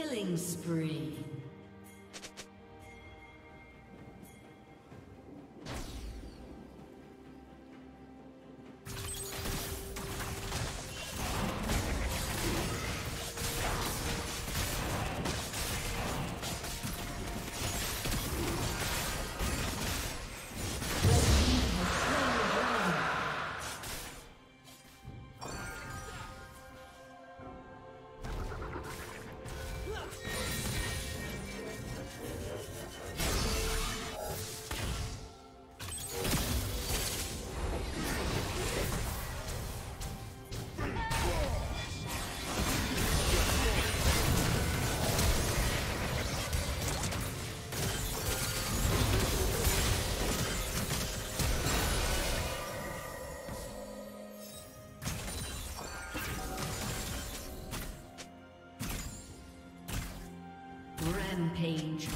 Killing spree. Rampage.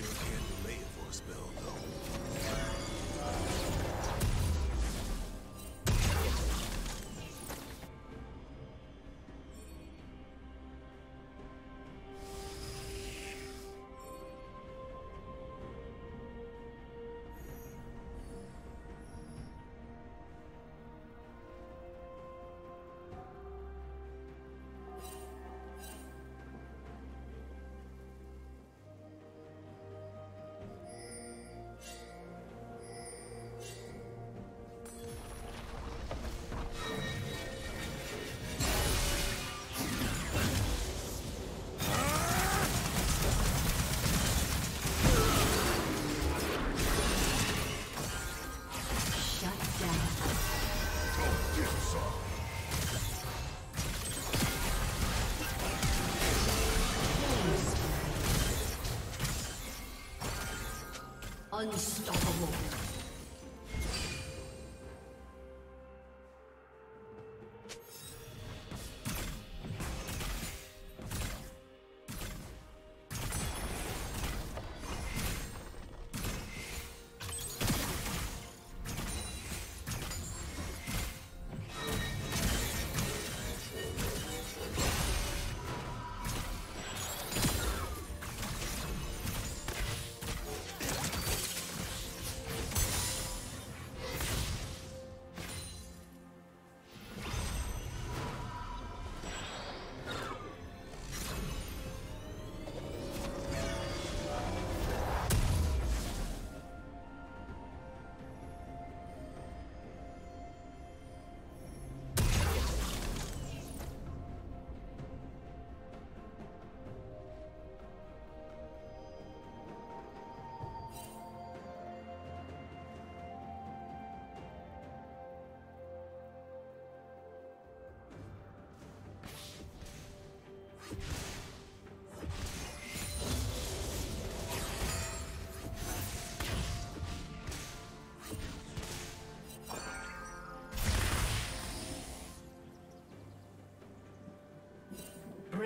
Unstoppable.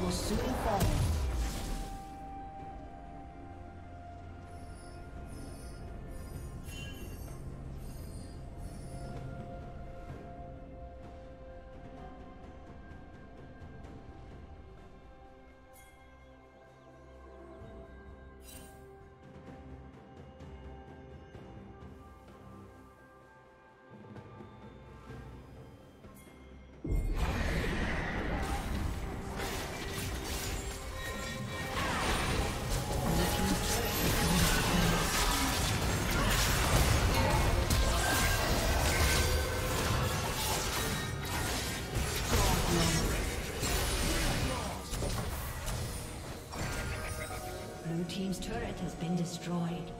Possui forma. Fall. destroyed.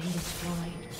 been destroyed.